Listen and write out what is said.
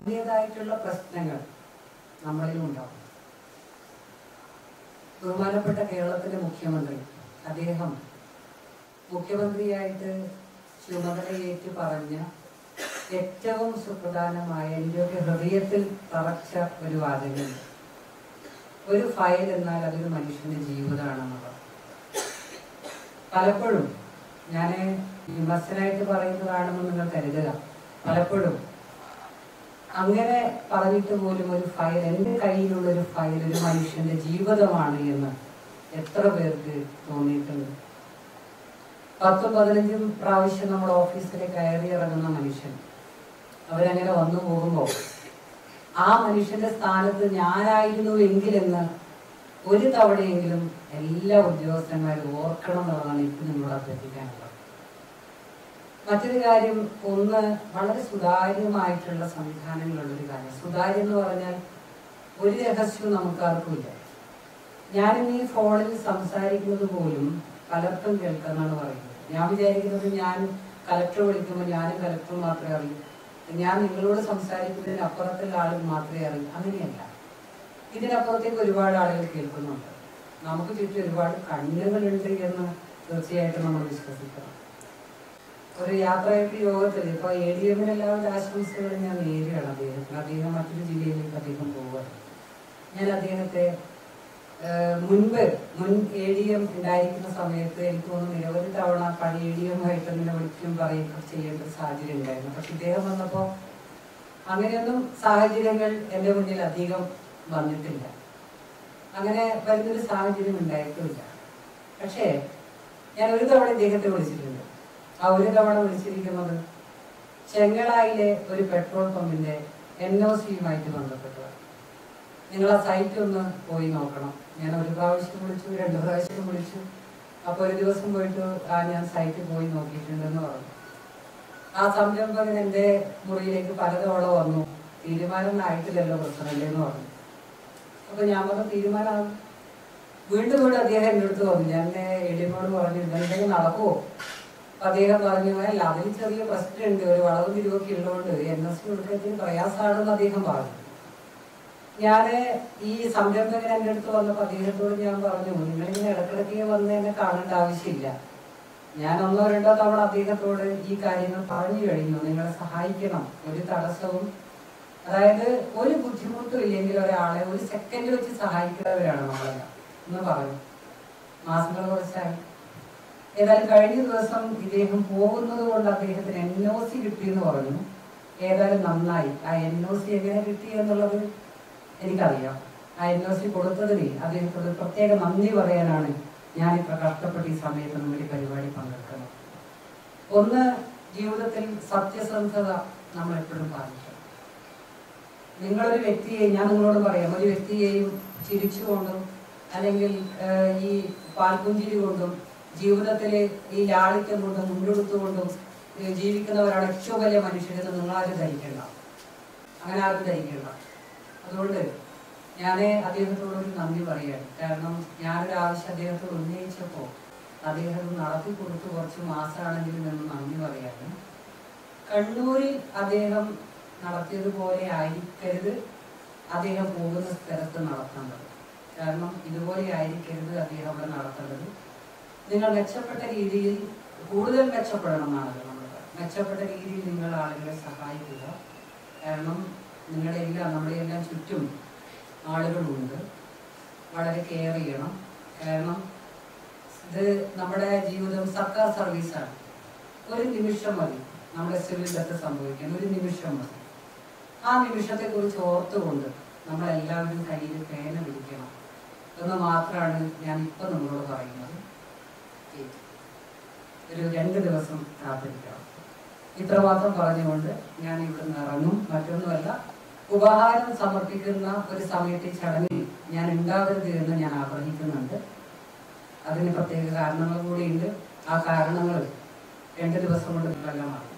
അതിന്റെതായിട്ടുള്ള പ്രശ്നങ്ങൾ നമ്മളിലും ഉണ്ടാവും. ബഹുമാനപ്പെട്ട കേരളത്തിന്റെ മുഖ്യമന്ത്രി അദ്ദേഹം മുഖ്യമന്ത്രിയായിട്ട് ചുമതലയേറ്റ് പറഞ്ഞ ഏറ്റവും സുപ്രധാനമായ എന്റെയൊക്കെ ഹൃദയത്തിൽ തറച്ച ഒരു വാചകം. ഒരു ഫയൽ എന്നാൽ അതൊരു മനുഷ്യന്റെ ജീവിതമാണെന്നുള്ളത്. പലപ്പോഴും ഞാൻ വിമർശനായിട്ട് പറയുന്നതാണെന്ന് നിങ്ങൾ കരുതുക. പലപ്പോഴും അങ്ങനെ പറഞ്ഞിട്ട് പോലും ഒരു ഫയൽ എന്റെ കയ്യിലുള്ള ഒരു ഫയൽ ഒരു മനുഷ്യന്റെ ജീവിതമാണ് എന്ന് എത്ര പേർക്ക് തോന്നിയിട്ടുണ്ട്? പത്തും പതിനഞ്ചും പ്രാവശ്യം നമ്മുടെ ഓഫീസിൽ കയറി ഇറങ്ങുന്ന മനുഷ്യൻ. അവരങ്ങനെ വന്നു പോകുമ്പോൾ ആ മനുഷ്യന്റെ സ്ഥാനത്ത് ഞാനായിരുന്നു എങ്കിലെന്ന് ഒരു തവണയെങ്കിലും എല്ലാ ഉദ്യോഗസ്ഥന്മാരും ഓർക്കണം എന്നുള്ളതാണ് ഇപ്പം നിങ്ങളോട് അഭ്യർത്ഥിക്കാനുള്ളത്. മറ്റൊരു കാര്യം ഒന്ന് വളരെ സുതാര്യമായിട്ടുള്ള സംവിധാനങ്ങളുള്ളൊരു കാര്യം. സുതാര്യം എന്ന് പറഞ്ഞാൽ ഒരു രഹസ്യവും നമുക്കാർക്കും ഇല്ല ഞാനും ഈ ഫോണിൽ സംസാരിക്കുന്നത് പോലും പലർക്കും കേൾക്കാന്നാണ് പറയുന്നത്. ഞാൻ വിചാരിക്കുന്നത് ഞാൻ കലക്ടർ വിളിക്കുമ്പോൾ ഞാനും കലക്ടർ മാത്രമേ അറിയൂ. ഞാൻ നിങ്ങളോട് സംസാരിക്കുന്നതിന് അപ്പുറത്തുള്ള ആളുകൾ മാത്രമേ അറിയൂ. അങ്ങനെയല്ല. ഇതിനപ്പുറത്തേക്ക് ഒരുപാട് ആളുകൾ കേൾക്കുന്നുണ്ട്. നമുക്ക് ചുറ്റും ഒരുപാട് കണ്ണുകളുണ്ട് എന്ന് തീർച്ചയായിട്ടും നമ്മൾ വിശ്വസിക്കണം. ഒരു യാത്രയൊക്കെ യോഗത്തിൽ ഇപ്പൊ എ ഡി എമ്മിനെല്ലാവരും ആശംസകളും ഞാൻ നേരുകയാണ് അദ്ദേഹത്തിന്. അദ്ദേഹം മറ്റൊരു ജില്ലയിലേക്ക് അദ്ദേഹം പോവുക. ഞാൻ അദ്ദേഹത്തെ മുൻപ് മുൻ എ ഡി എം ഉണ്ടായിരിക്കുന്ന സമയത്ത് എനിക്ക് തോന്നുന്നു നിരവധി തവണ പഴയ എ ഡി എം ആയിട്ട് ഇങ്ങനെ വിളിക്കും പറയുകയും ചെയ്യേണ്ട ഒരു സാഹചര്യം ഉണ്ടായിരുന്നു. പക്ഷെ ഇദ്ദേഹം വന്നപ്പോൾ അങ്ങനെയൊന്നും സാഹചര്യങ്ങൾ എന്റെ മുന്നിൽ അധികം വന്നിട്ടില്ല. അങ്ങനെ വരുന്നൊരു സാഹചര്യം ഉണ്ടായിട്ടില്ല. പക്ഷേ ഞാൻ ഒരു തവണ ഇദ്ദേഹത്തെ വിളിച്ചിട്ടുണ്ട്. ആ ഒരു തവണ വിളിച്ചിരിക്കുന്നത് ചെങ്ങളായിലെ ഒരു പെട്രോൾ പമ്പിന്റെ എൻ ഒ സിയുമായിട്ട് ബന്ധപ്പെട്ടത്. നിങ്ങൾ ആ സൈറ്റ് ഒന്ന് പോയി നോക്കണം. ഞാൻ ഒരു പ്രാവശ്യം വിളിച്ചു രണ്ട് പ്രാവശ്യം വിളിച്ചു. അപ്പോൾ ഒരു ദിവസം പോയിട്ട് ആ ഞാൻ സൈറ്റ് പോയി നോക്കിയിട്ടുണ്ടെന്ന് പറഞ്ഞു. ആ സംരംഭകൻ എന്റെ മുറിയിലേക്ക് പലതവണ വന്നു. തീരുമാനം ആയിട്ടില്ലല്ലോ പ്രസിഡന്റ് എന്ന് പറഞ്ഞു. അപ്പൊ ഞാൻ പറഞ്ഞ തീരുമാനമാകും വീണ്ടും വീണ്ടും അദ്ദേഹം എന്റെ അടുത്ത് വന്നു ഞാൻ എളിമോട് പറഞ്ഞു എന്തെങ്കിലും നടക്കുമോ അദ്ദേഹം പറഞ്ഞു അല്ല അതിൽ ചെറിയ പ്രശ്നമുണ്ട് ഒരു വളവ് തിരിവൊക്കെ ഉള്ളതുകൊണ്ട് എൻ എസ് സി കൊടുക്കുന്നതിന് പ്രയാസമാണെന്ന് അദ്ദേഹം പറഞ്ഞു. ഞാൻ ഈ സംരംഭകൻ എന്റെ അടുത്ത് വന്നപ്പോൾ അദ്ദേഹത്തോട് ഞാൻ പറഞ്ഞു നിങ്ങളിങ്ങനെ ഇടക്കിടയ്ക്ക് വന്ന് എന്നെ കാണേണ്ട ആവശ്യമില്ല. ഞാൻ ഒന്നോ രണ്ടോ തവണ അദ്ദേഹത്തോട് ഈ കാര്യങ്ങൾ പറഞ്ഞു കഴിഞ്ഞു. നിങ്ങളെ സഹായിക്കണം ഒരു തടസ്സവും അതായത് ഒരു ബുദ്ധിമുട്ടും ഇല്ലെങ്കിൽ ഒരാളെ ഒരു സെക്കൻഡ് വെച്ച് സഹായിക്കുന്നവരാണ് നമ്മളെല്ലാം. എന്ന് പറഞ്ഞു. മാസങ്ങൾ കുറച്ചായി. ഏതായാലും കഴിഞ്ഞ ദിവസം ഇദ്ദേഹം പോകുന്നത് കൊണ്ട് അദ്ദേഹത്തിന് എൻ ഒ സി കിട്ടിയെന്ന് പറഞ്ഞു. ഏതായാലും നന്നായി. ആ എൻ ഒ സി എങ്ങനെ കിട്ടി എന്നുള്ളത് എനിക്കറിയാം. ആ എൻ ഒ സി കൊടുത്തതിന് അദ്ദേഹത്തോട് പ്രത്യേക നന്ദി പറയാനാണ് ഞാനിപ്പോൾ കഷ്ടപ്പെട്ട് ഈ സമയത്ത് നമ്മുടെ പരിപാടി പങ്കെടുക്കുന്നത് ഒന്ന് ജീവിതത്തിൽ സത്യസന്ധത നമ്മൾ എപ്പോഴും പാലിക്കണം. നിങ്ങളൊരു വ്യക്തിയെ ഞാൻ നിങ്ങളോട് പറയാം ഒരു വ്യക്തിയെയും ചിരിച്ചുകൊണ്ടും അല്ലെങ്കിൽ ഈ പാൽപുഞ്ചിരി കൊണ്ടും ജീവിതത്തിലെ ഈ ലാളിത്യം കൊണ്ടും മുന്നെടുത്തുകൊണ്ടും ജീവിക്കുന്നവരാണ് ഏറ്റവും വലിയ മനുഷ്യരെന്ന് നിങ്ങളാരും ധരിക്കേണ്ട. അങ്ങനെ ആരും ധരിക്കേണ്ട. അതുകൊണ്ട് ഞാൻ അദ്ദേഹത്തോടൊരു നന്ദി പറയാണ്. കാരണം ഞാനൊരു ആവശ്യം അദ്ദേഹത്തോട് ഉന്നയിച്ചപ്പോൾ അദ്ദേഹം നടത്തി കൊടുത്ത് കുറച്ച് മാസമാണെങ്കിലും എന്ന് നന്ദി പറയാണ്. കണ്ണൂരിൽ അദ്ദേഹം നടത്തിയതുപോലെ ആയിരിക്കരുത്. അദ്ദേഹം പോകുന്ന സ്ഥലത്ത് നടത്തേണ്ടത്. കാരണം ഇതുപോലെ ആയിരിക്കരുത് അദ്ദേഹം അവിടെ നടത്തേണ്ടത്. നിങ്ങൾ മെച്ചപ്പെട്ട രീതിയിൽ കൂടുതൽ മെച്ചപ്പെടണം എന്നാണല്ലോ നമ്മൾ മെച്ചപ്പെട്ട രീതിയിൽ നിങ്ങൾ ആളുകളെ സഹായിക്കുക. കാരണം നിങ്ങളുടെ എല്ലാം നമ്മുടെ എല്ലാം ചുറ്റും ആളുകളുണ്ട്. വളരെ കെയർ ചെയ്യണം. കാരണം ഇത് നമ്മുടെ ജീവിതം സർക്കാർ സർവീസാണ്. ഒരു നിമിഷം മതി നമ്മുടെ സിവിൽ ഡെത്ത് സംഭവിക്കാൻ. ഒരു നിമിഷം മതി. ആ നിമിഷത്തെ കുറിച്ച് ഓർത്തുകൊണ്ട് നമ്മളെല്ലാവരും കയ്യിൽ പേന പിടിക്കണം. എന്ന് മാത്രമാണ് ഞാൻ ഇപ്പം നിങ്ങളോട് പറയുന്നത്. ഒരു രണ്ട് ദിവസം കാത്തിരിക്കണം. ഇത്രമാത്രം പറഞ്ഞുകൊണ്ട് ഞാൻ ഇവിടുന്ന് ഇറങ്ങും. മറ്റൊന്നുമല്ല ഉപഹാരം സമർപ്പിക്കുന്ന ഒരു സമയത്ത് ചടങ്ങിൽ ഞാൻ ഉണ്ടാവരുത് എന്ന് ഞാൻ ആഗ്രഹിക്കുന്നുണ്ട്. അതിന് പ്രത്യേക കാരണങ്ങൾ കൂടിയുണ്ട്. ആ കാരണങ്ങൾ രണ്ട് ദിവസം കൊണ്ട് യു